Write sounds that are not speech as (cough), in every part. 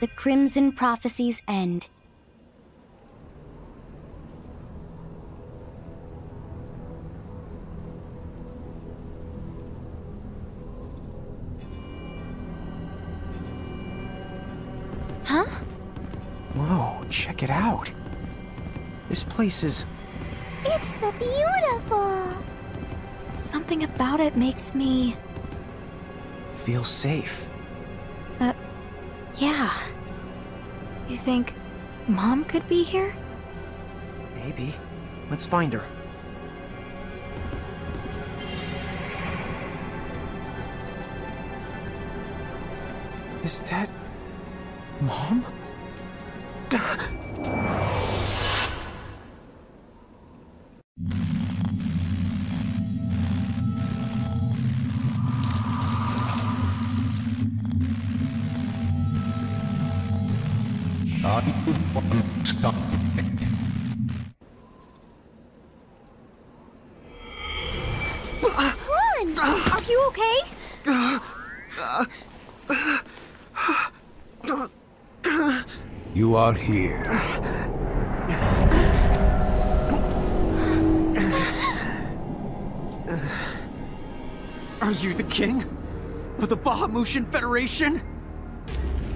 the Crimson Prophecies end. Huh? Whoa, check it out. This place is... It's the beautiful. Something about it makes me... feel safe. Yeah. You think Mom could be here? Maybe. Let's find her. Is that... Mom? Are here. Are you the king? Of the Bahamutian Federation?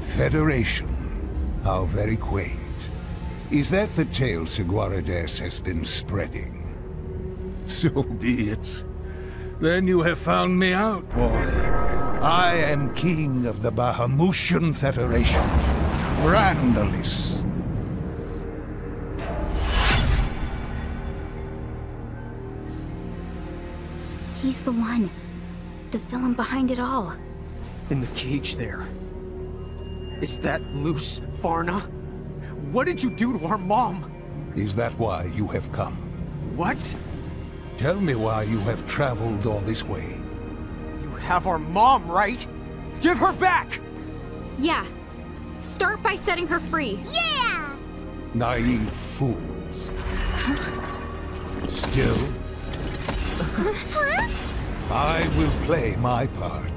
Federation. How very quaint. Is that the tale Segwarides has been spreading? (laughs) So be it. Then you have found me out, boy. I am king of the Bahamutian Federation. Brandelis. He's the one. The villain behind it all. In the cage there. Is that loose Farna? What did you do to our mom? Is that why you have come? What? Tell me why you have traveled all this way. You have our mom, right? Give her back! Yeah. Start by setting her free. Yeah! Naive fools. Still, I will play my part.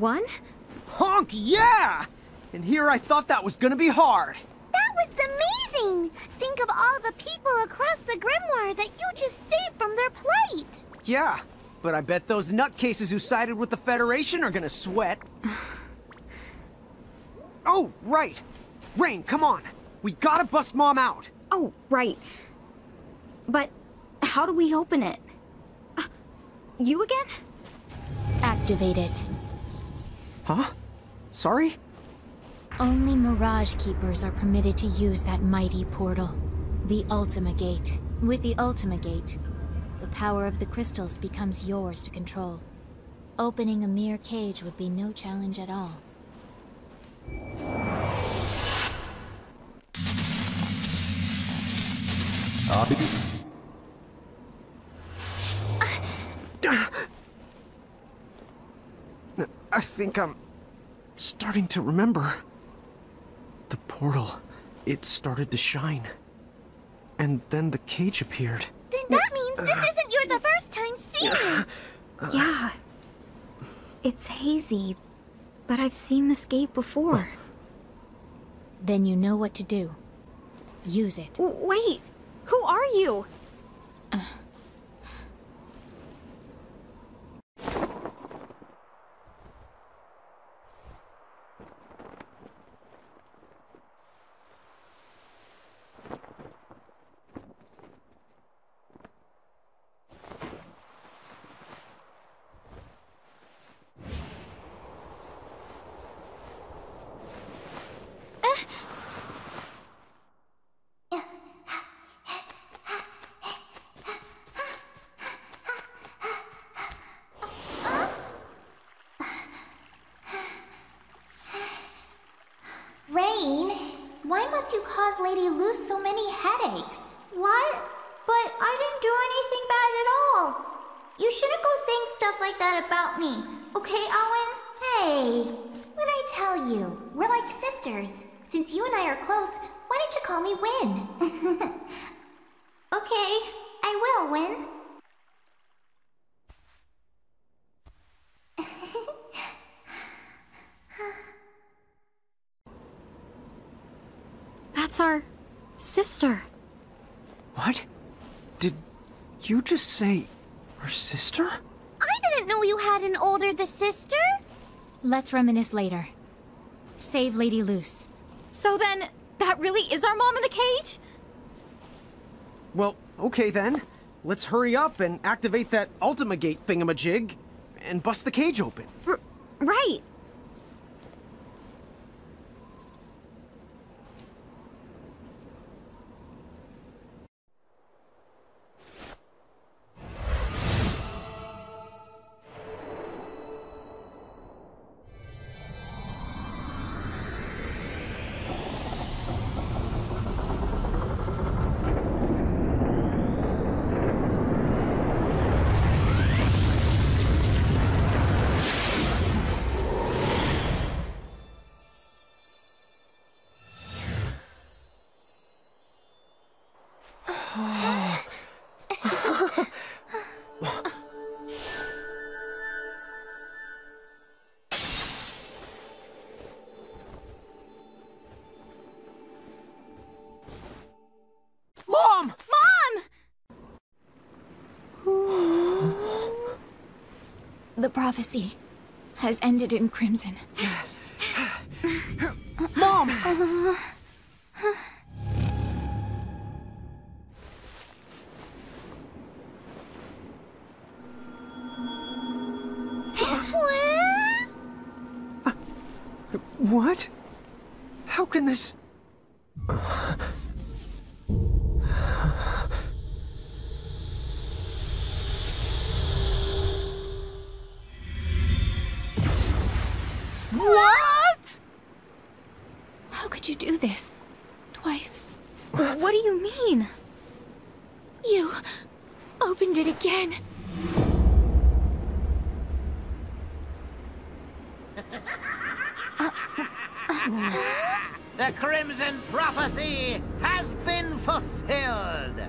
We won? Honk, yeah! And here I thought that was gonna be hard. That was amazing! Think of all the people across the Grimoire that you just saved from their plight! Yeah, but I bet those nutcases who sided with the Federation are gonna sweat. (sighs) oh, right. Reynn, come on. We gotta bust Mom out! Oh, right. But how do we open it? Uh, (gasps) you again? Activate it. Huh? Sorry? Only Mirage Keepers are permitted to use that mighty portal. The Ultima Gate. With the Ultima Gate, the power of the crystals becomes yours to control. Opening a mere cage would be no challenge at all. I think I'm starting to remember. The portal, it started to shine. And then the cage appeared. Then that means this uh-huh. isn't your the first time seeing it. Uh-huh. Yeah. It's hazy, but I've seen this gate before. Oh. Then you know what to do. Use it. Wait, who are you? Uh, Reynn, why must you cause Lady Luce so many headaches? What? But I didn't do anything bad at all. You shouldn't go saying stuff like that about me, okay, Owen? Hey, what'd I tell you? We're like sisters. Since you and I are close, why don't you call me Win? (laughs) (laughs) okay, I will, Win. That's our sister. What? Did you just say her sister? I didn't know you had an older the sister. Let's reminisce later. Save Lady Luce. So then, that really is our mom in the cage? Well, okay then. Let's hurry up and activate that Ultima Gate thingamajig and bust the cage open. R- right. Prophecy has ended in crimson. (sighs) (laughs) What do you mean? You opened it again. Uh, uh, uh. The Crimson Prophecy has been fulfilled!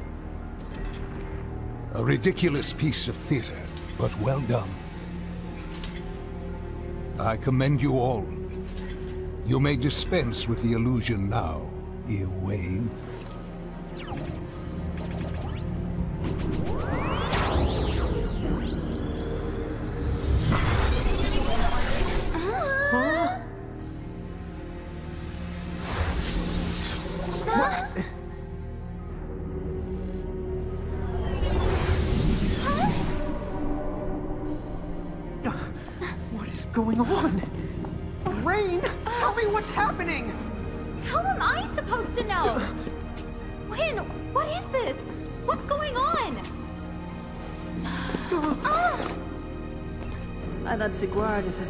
A ridiculous piece of theater, but well done. I commend you all. You may dispense with the illusion now, Ewain.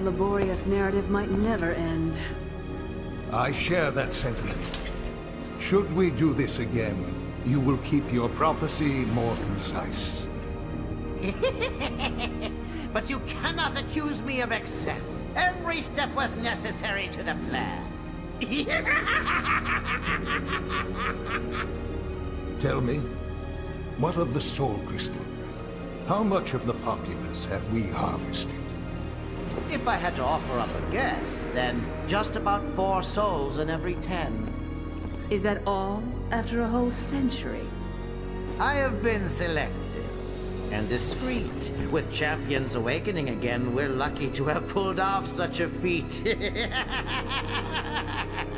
Laborious narrative might never end. I share that sentiment. Should we do this again, you will keep your prophecy more concise. (laughs) But you cannot accuse me of excess. Every step was necessary to the plan. (laughs) Tell me, what of the Soul Crystal? How much of the populace have we harvested? If I had to offer up a guess, then just about four souls in every ten. Is that all after a whole century? I have been selective and discreet. With Champions awakening again, we're lucky to have pulled off such a feat. (laughs)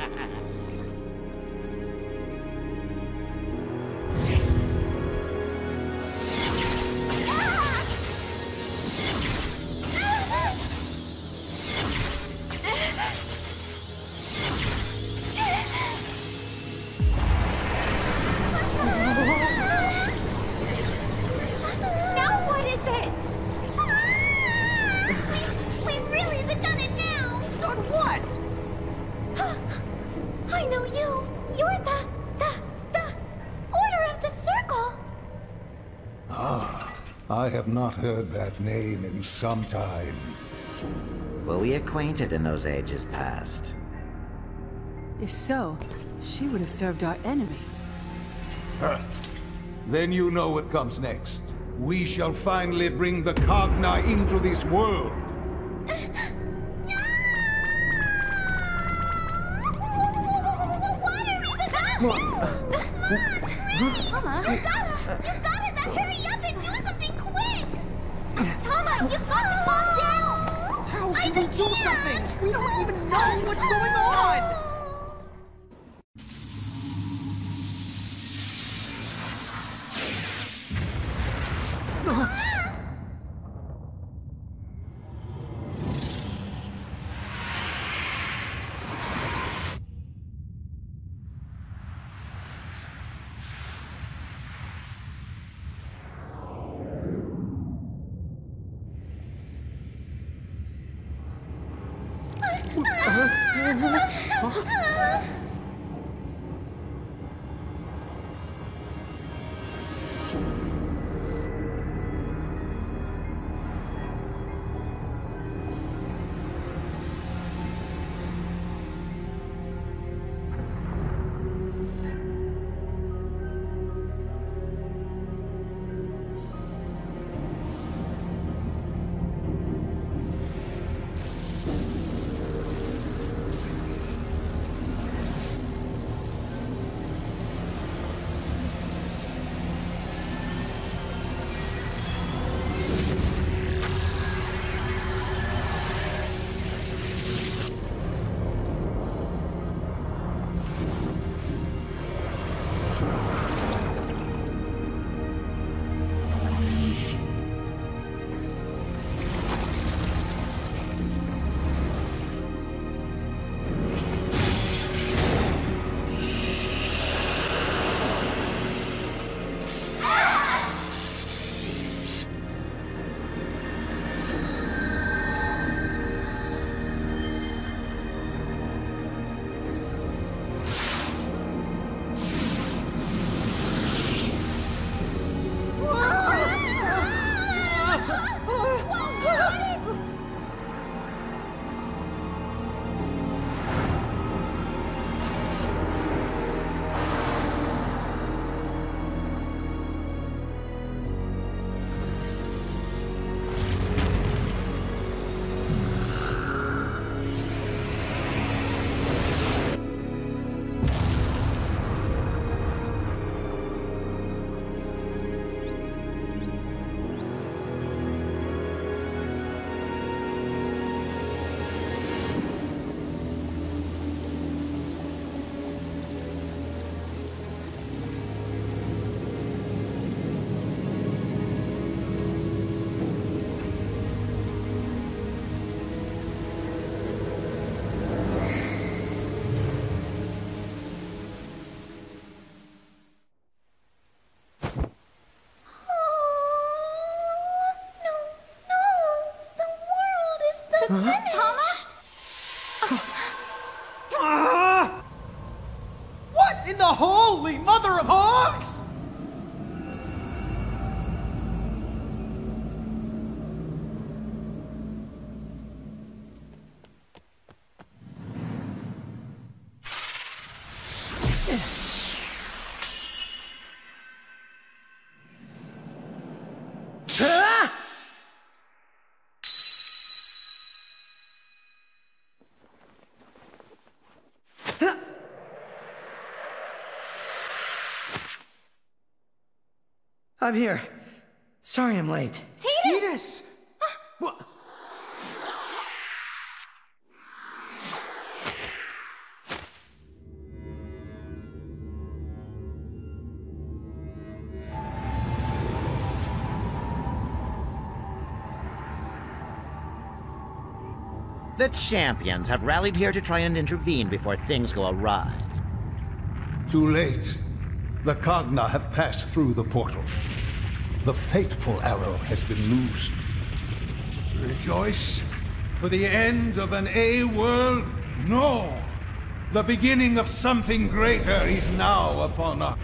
not heard that name in some time. Were we acquainted in those ages past? If so, she would have served our enemy. Then you know what comes next. We shall finally bring the Cogna into this world. Tama, you gotta, you you've got to calm down! How I can we do can't. something? We don't even know what's going on! Holy mother of hogs! I'm here. Sorry I'm late. Tidus! Ah! What? The champions have rallied here to try and intervene before things go awry. Too late. The Cogna have passed through the portal. The fateful arrow has been loosed. Rejoice for the end of an A-world? No! The beginning of something greater is now upon us.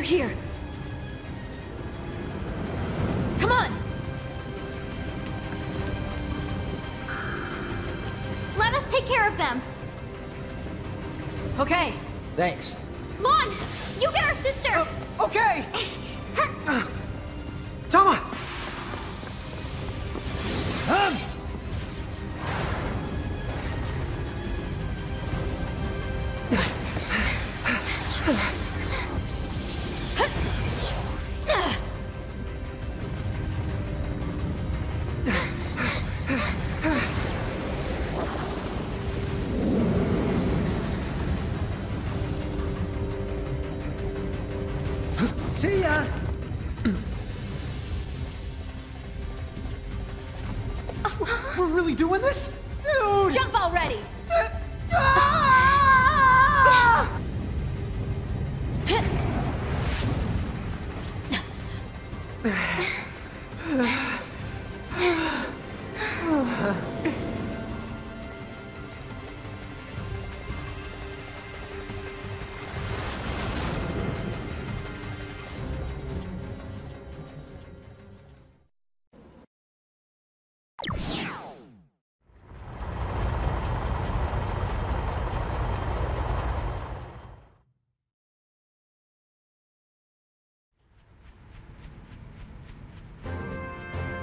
They're here. Come on! Let us take care of them. Okay. Thanks. Lann, you get our sister. Uh, okay! (laughs)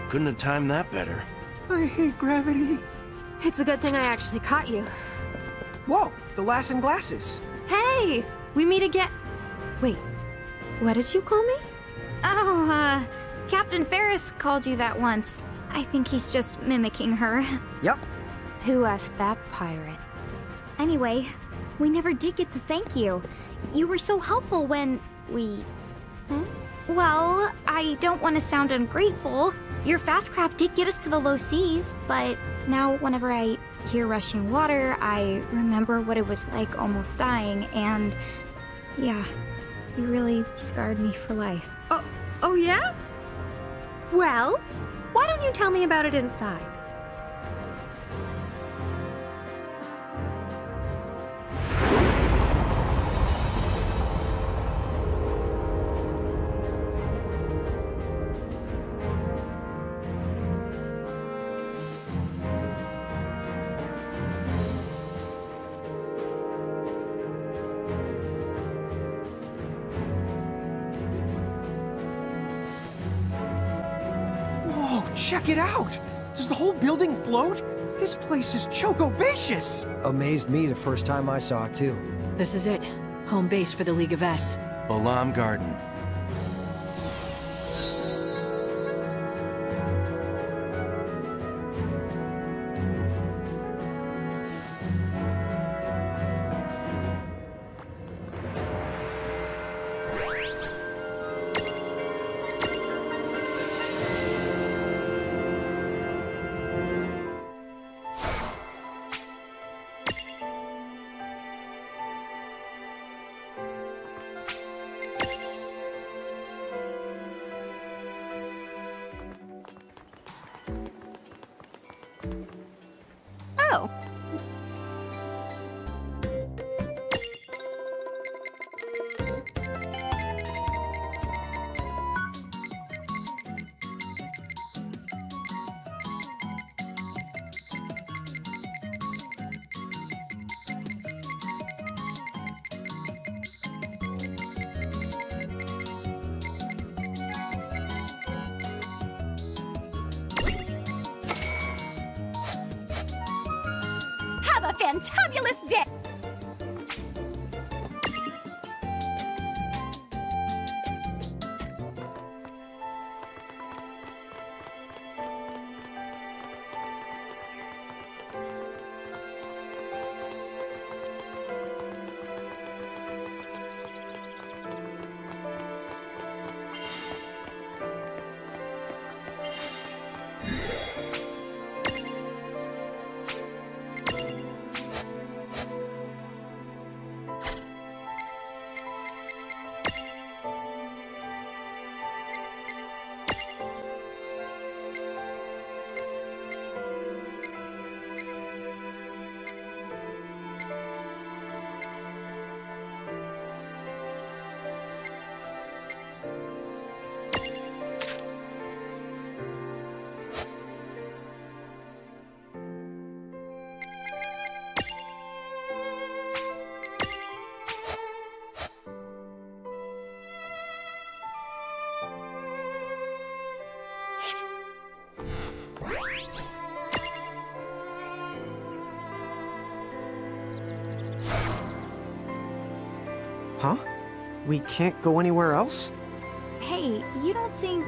Couldn't have timed that better. I hate gravity. It's a good thing I actually caught you. Whoa, the lass in glasses. Hey! We meet again. Wait, what did you call me? Oh, uh, Captain Faris called you that once. I think he's just mimicking her. Yep. Who asked that pirate? Anyway, we never did get to thank you. You were so helpful when we. Well, I don't want to sound ungrateful. Your fast craft did get us to the low seas, but now whenever I hear rushing water, I remember what it was like almost dying, and yeah, you really scarred me for life. Oh, oh yeah? Well, why don't you tell me about it inside? Check it out! Does the whole building float? This place is choco-bacious! Amazed me the first time I saw it, too. This is it. Home base for the League of S. Balamb Garden. A fantabulous day! Huh? We can't go anywhere else? Hey, you don't think...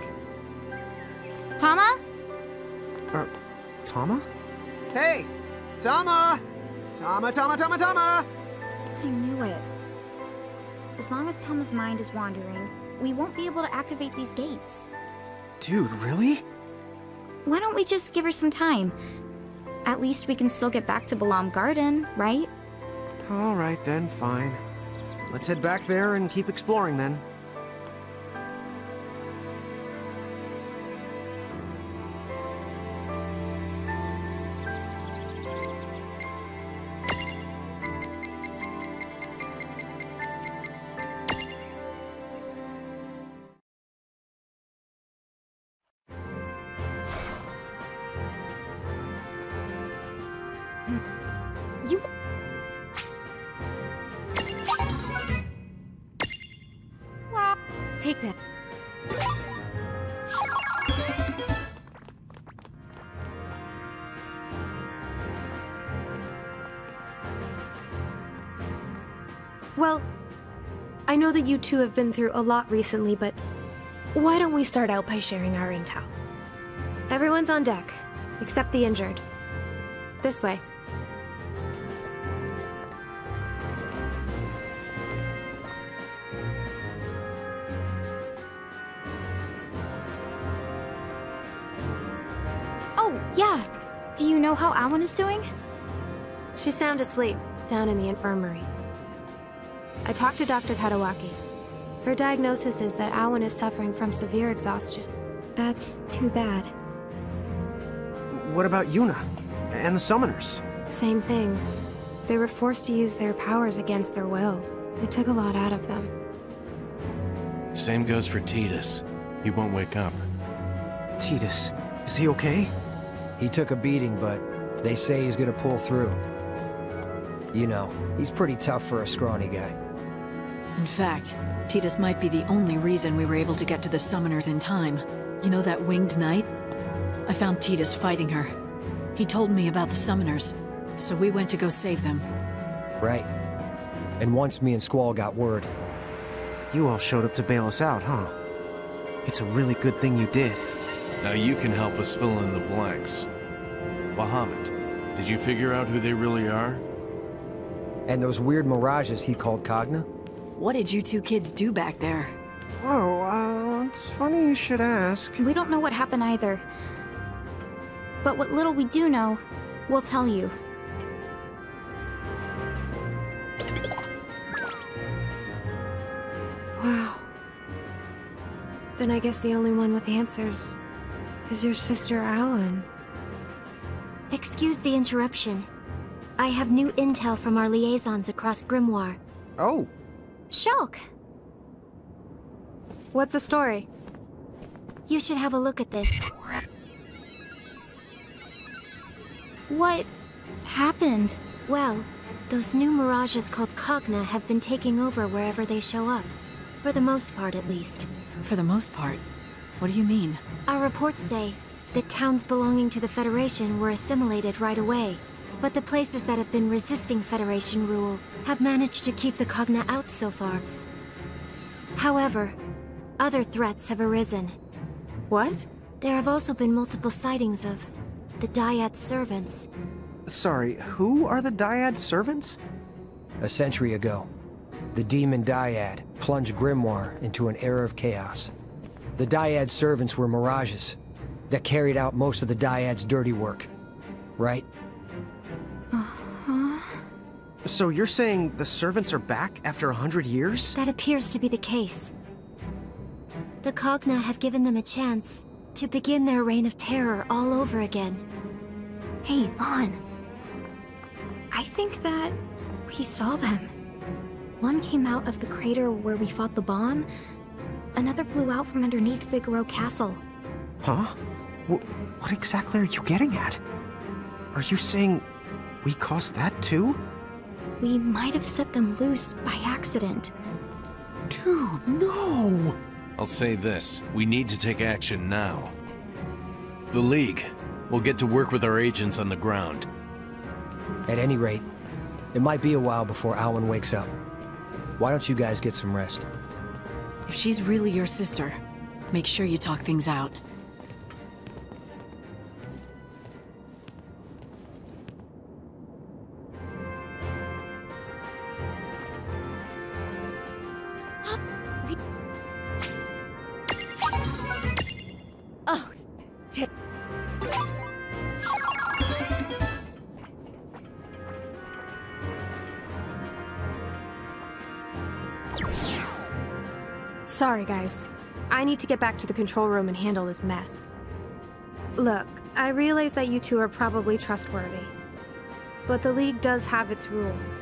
Tama? Uh, Tama? Hey! Tama! Tama, Tama, Tama, Tama! I knew it. As long as Tama's mind is wandering, we won't be able to activate these gates. Dude, really? Why don't we just give her some time? At least we can still get back to Balamb Garden, right? Alright then, fine. Let's head back there and keep exploring then. Well, I know that you two have been through a lot recently, but why don't we start out by sharing our intel? Everyone's on deck, except the injured. This way. Oh, yeah. Do you know how Awan is doing? She's sound asleep, down in the infirmary. I talked to Dr. Kadowaki. Her diagnosis is that Awan is suffering from severe exhaustion. That's too bad. What about Yuna? And the summoners? Same thing. They were forced to use their powers against their will. It took a lot out of them. Same goes for Tidus. He won't wake up. Tidus, is he okay? He took a beating, but they say he's gonna pull through. You know, he's pretty tough for a scrawny guy. In fact, Tidus might be the only reason we were able to get to the Summoners in time. You know that winged knight? I found Tidus fighting her. He told me about the Summoners, so we went to go save them. Right. And once me and Squall got word, You all showed up to bail us out, huh? It's a really good thing you did. Now you can help us fill in the blanks. Bahamut, did you figure out who they really are? and those weird mirages he called Cogna? What did you two kids do back there? Oh, uh, it's funny you should ask. We don't know what happened either. But what little we do know, we'll tell you. Wow. Then I guess the only one with answers is your sister Alan. Excuse the interruption. I have new intel from our liaisons across Grimoire. Oh, Shelke! What's the story? You should have a look at this. What happened? Well, those new mirages called Cogna have been taking over wherever they show up. For the most part, at least. For the most part. What do you mean? Our reports say that towns belonging to the Federation were assimilated right away. But the places that have been resisting Federation rule have managed to keep the Cogna out so far. However, other threats have arisen. What? There have also been multiple sightings of the Dyad servants. Sorry, who are the Dyad servants? A century ago, the demon Dyad plunged Grimoire into an era of chaos. The Dyad servants were mirages that carried out most of the Dyad's dirty work. Right? So you're saying the servants are back after a hundred years? That appears to be the case. The Cogna have given them a chance to begin their reign of terror all over again. Hey, Vaughn. I think that we saw them. One came out of the crater where we fought the bomb. Another flew out from underneath Figaro Castle. Huh? W what exactly are you getting at? Are you saying we caused that too? We might have set them loose by accident. Dude, no! I'll say this. We need to take action now. The League. We'll get to work with our agents on the ground. At any rate, it might be a while before Alwyn wakes up. Why don't you guys get some rest? If she's really your sister, make sure you talk things out. Sorry, guys. I need to get back to the control room and handle this mess. Look, I realize that you two are probably trustworthy. But the League does have its rules.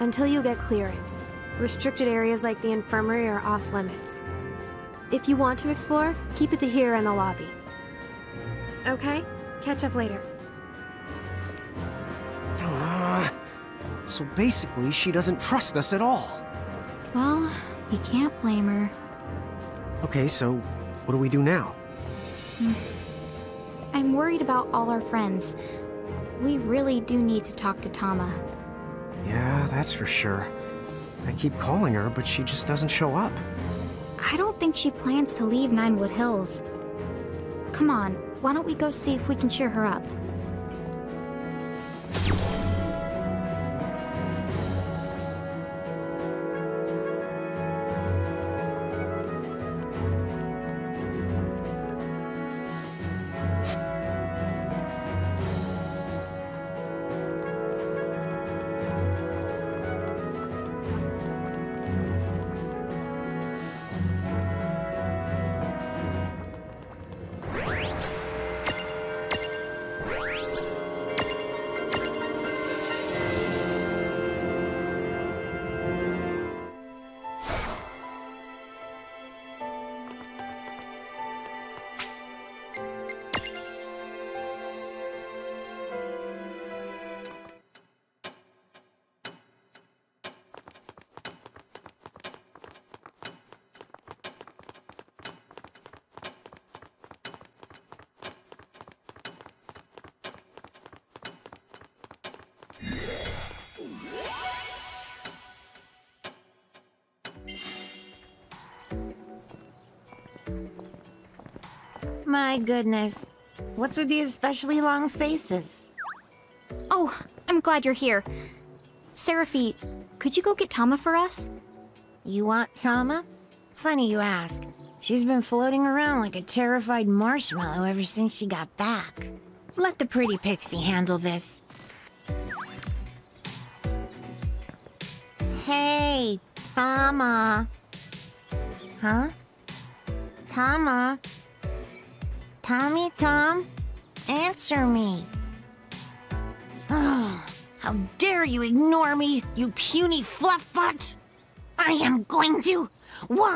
Until you get clearance, restricted areas like the infirmary are off limits. If you want to explore, keep it to here in the lobby. Okay? Catch up later. Uh, (sighs) so basically, she doesn't trust us at all. You can't blame her. Okay, so what do we do now? Hmm. I'm worried about all our friends. We really do need to talk to Tama. Yeah, that's for sure. I keep calling her, but she just doesn't show up. I don't think she plans to leave Nine Wood Hills. Come on, why don't we go see if we can cheer her up? My goodness. What's with these especially long faces? Oh, I'm glad you're here. Serafie, could you go get Tama for us? You want Tama? Funny you ask. She's been floating around like a terrified marshmallow ever since she got back. Let the pretty pixie handle this. Hey, Tama. Huh? Tama? Tommy Tom? Answer me. How dare you ignore me, you puny fluffbutt! I am going to wash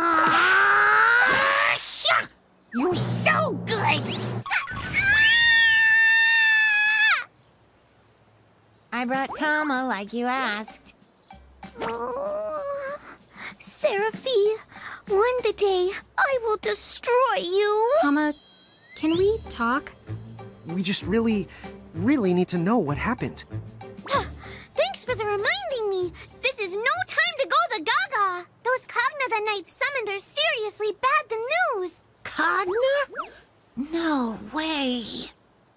you so good! I brought Tama like you asked. Oh, Serafie, one the day I will destroy you. Tama, can we talk? We just really really need to know what happened. Thanks for the reminding me. This is no time to go the gaga. Those Cogna the Night summoned are seriously bad the news. Cogna? No way.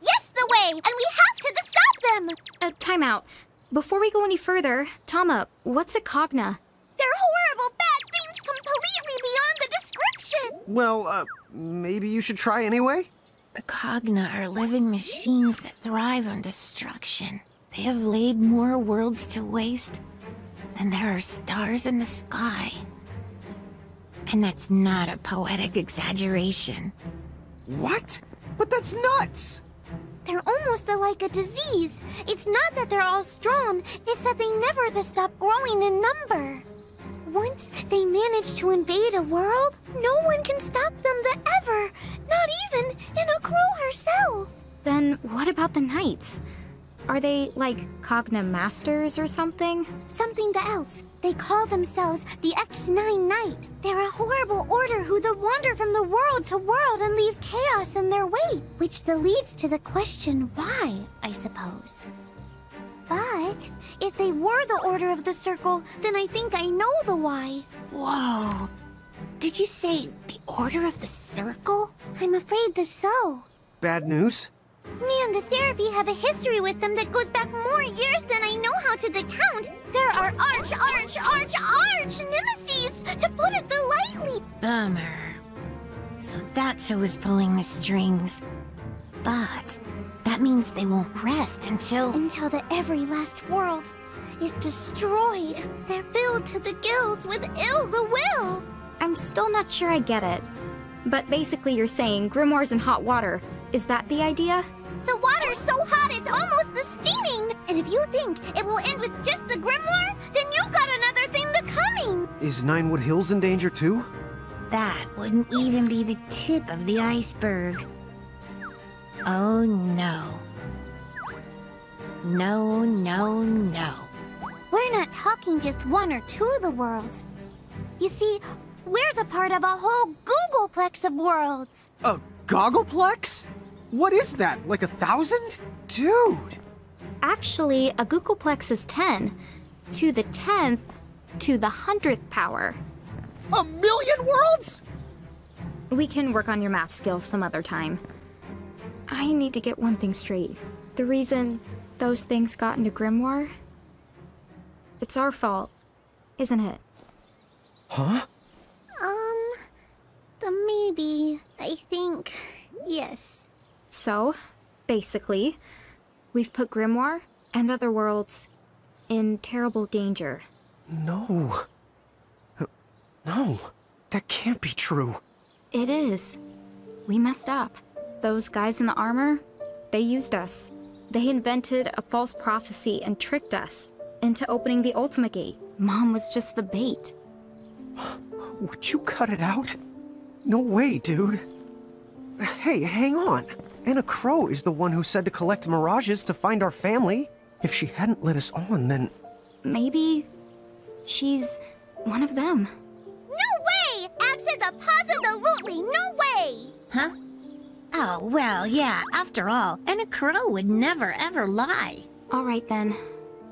Yes, the way, and we have to stop them. Uh, time out. Before we go any further, Tama, what's a Cogna? They're horrible, bad things completely beyond the description. Well, uh, maybe you should try anyway? The Cogna are living machines that thrive on destruction. They have laid more worlds to waste than there are stars in the sky. And that's not a poetic exaggeration. What? But that's nuts! They're almost like a disease. It's not that they're all strong, it's that they never stop growing in number. Once they manage to invade a world, no one can stop them the ever, not even Enna Kros herself. Then what about the Knights? Are they like Cogna Masters or something? Something else. They call themselves the Exnine Knight. They're a horrible order who the wander from the world to world and leave chaos in their wake. Which leads to the question why, I suppose. But if they were the Order of the Circle, then I think I know the why. Whoa. Did you say the Order of the Circle? I'm afraid the so. Bad news? Me and the Seraphim have a history with them that goes back more years than I know how to count. There are arch, arch, arch, arch nemesis, to put it lightly. Bummer. So that's who was pulling the strings. But that means they won't rest until... Until the every last world is destroyed. They're filled to the gills with ill the will. I'm still not sure I get it. But basically you're saying Grymoire's in hot water. Is that the idea? The water's so hot it's almost the steaming! And if you think it will end with just the Grymoire, then you've got another thing to coming! Is Nine Wood Hills in danger too? That wouldn't even be the tip of the iceberg. Oh no. No, no, no. We're not talking just one or two of the worlds. You see, we're the part of a whole Googolplex of worlds. A Goggleplex? What is that, like a thousand? Dude! Actually, a Googolplex is 10. To the 10th, to the 100th power. A million worlds? We can work on your math skills some other time. I need to get one thing straight. The reason those things got into Grymoire? It's our fault, isn't it? Huh? Um, the maybe, I think, yes. So, basically, we've put Grymoire and other worlds in terrible danger. No. No, that can't be true. It is. We messed up. Those guys in the armor, they used us. They invented a false prophecy and tricked us into opening the Ultima Gate. Mom was just the bait. (sighs) Would you cut it out? No way, dude. Hey, hang on. Enna Kros is the one who said to collect mirages to find our family. If she hadn't let us on, then... Maybe... she's one of them. No way! Absolutely no way! Huh? Oh, well, yeah, after all, Enna Kros would never ever lie. Alright then.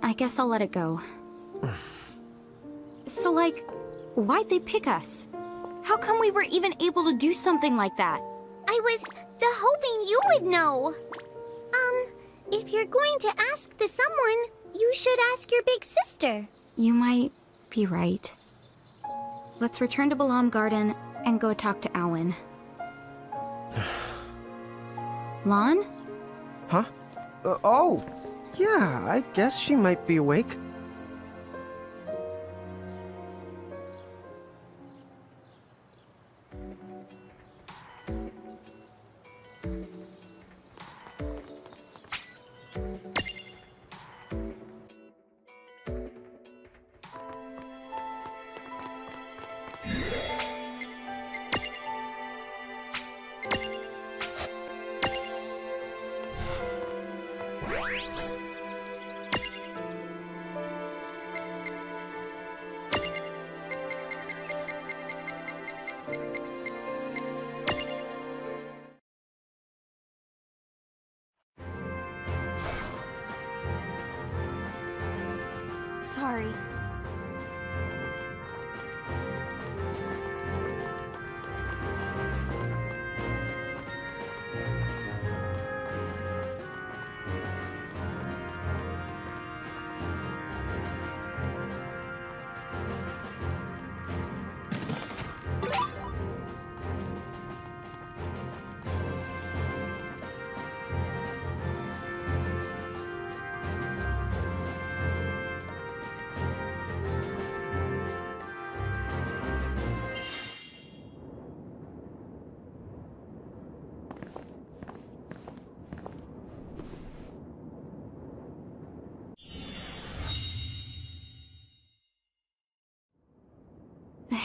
I guess I'll let it go. so, like, why'd they pick us? How come we were even able to do something like that? I was the hoping you would know. Um, if you're going to ask the someone, you should ask your big sister. You might be right. Let's return to Balamb Garden and go talk to Awen. Lann? Huh? Uh, oh, yeah, I guess she might be awake.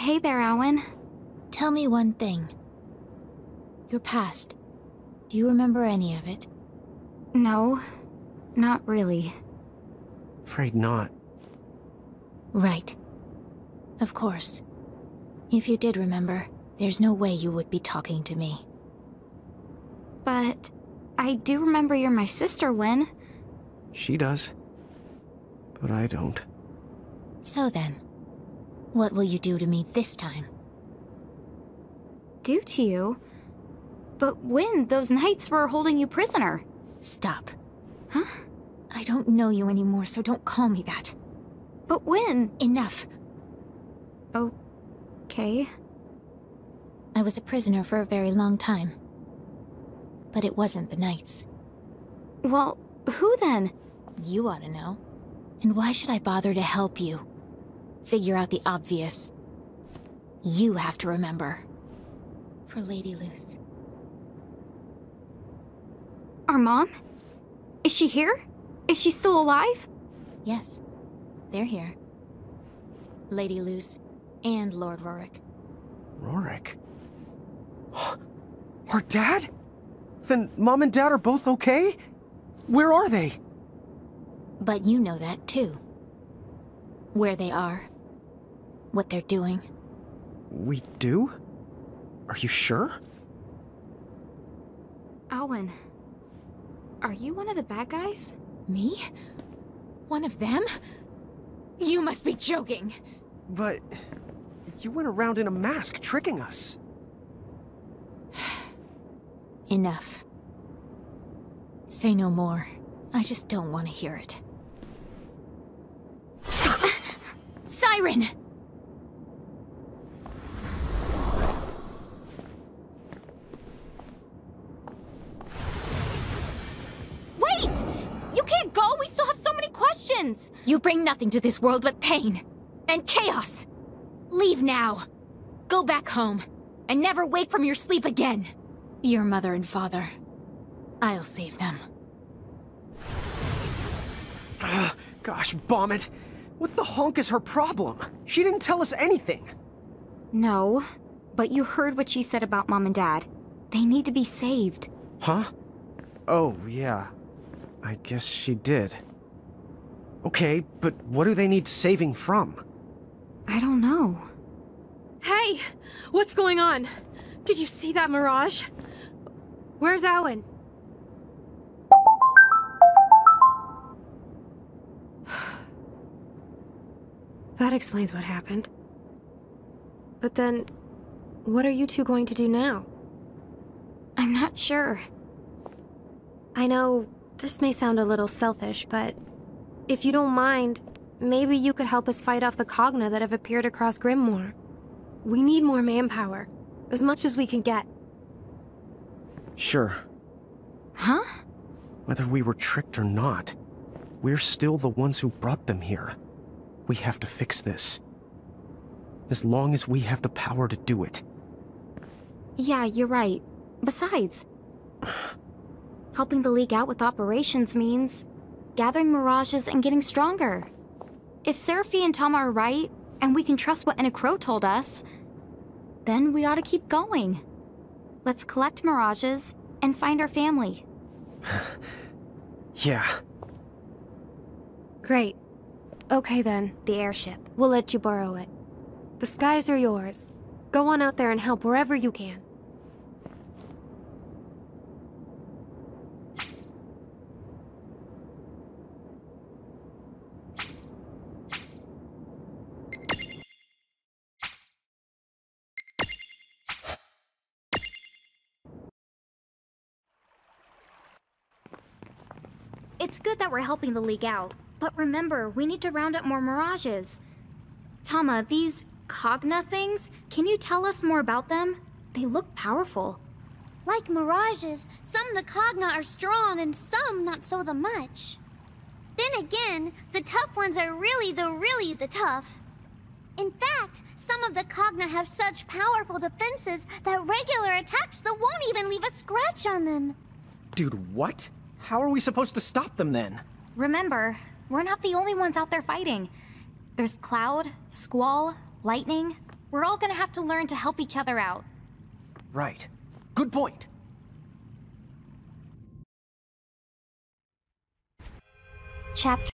Hey there, Awen. Tell me one thing. Your past. Do you remember any of it? No, not really. Afraid not. Right. Of course. If you did remember, there's no way you would be talking to me. But I do remember you're my sister, Win. She does. But I don't. So then, what will you do to me this time? Do to you? But when those knights were holding you prisoner. Stop. Huh? I don't know you anymore, so don't call me that. But when? Enough. Oh, Okay. I was a prisoner for a very long time. But it wasn't the knights. Well, who then? You ought to know. And why should I bother to help you? Figure out the obvious. You have to remember. For Lady Luce. Our mom? Is she here? Is she still alive? Yes, they're here. Lady Luce and Lord Rorik. Rorik? Our (gasps) dad? Then mom and dad are both okay? Where are they? But you know that too. Where they are. What they're doing. We do? Are you sure? Awen. Are you one of the bad guys? Me? One of them? You must be joking! But... You went around in a mask, tricking us. (sighs) Enough. Say no more. I just don't want to hear it. (laughs) Siren! You bring nothing to this world but pain and chaos. Leave now. Go back home and never wake from your sleep again. Your mother and father. I'll save them. Ugh, gosh, bomb it. What the honk is her problem? She didn't tell us anything. No, but you heard what she said about mom and dad. They need to be saved. Huh? Oh, yeah. I guess she did. Okay, but what do they need saving from? I don't know. Hey! What's going on? Did you see that mirage? Where's Awen? (sighs) that explains what happened. But then, what are you two going to do now? I'm not sure. I know this may sound a little selfish, but if you don't mind, maybe you could help us fight off the Cogna that have appeared across Grymoire. We need more manpower, as much as we can get. Sure. Huh? Whether we were tricked or not, we're still the ones who brought them here. We have to fix this. As long as we have the power to do it. Yeah, you're right. Besides, (sighs) helping the League out with operations means gathering mirages and getting stronger. If Serafie and Tama are right, and we can trust what Enna Kros told us, then we ought to keep going. Let's collect mirages and find our family. (laughs) Yeah. Great. Okay then, the airship. We'll let you borrow it. The skies are yours. Go on out there and help wherever you can. It's good that we're helping the League out, but remember, we need to round up more mirages. Tama, these Cogna things, can you tell us more about them? They look powerful. Like mirages, some the Cogna are strong and some not so the much. Then again, the tough ones are really the really the tough. In fact, some of the Cogna have such powerful defenses that regular attacks that won't even leave a scratch on them. Dude, what? How are we supposed to stop them then? Remember, we're not the only ones out there fighting. There's Cloud, Squall, Lightning. We're all gonna have to learn to help each other out. Right. Good point. Chapter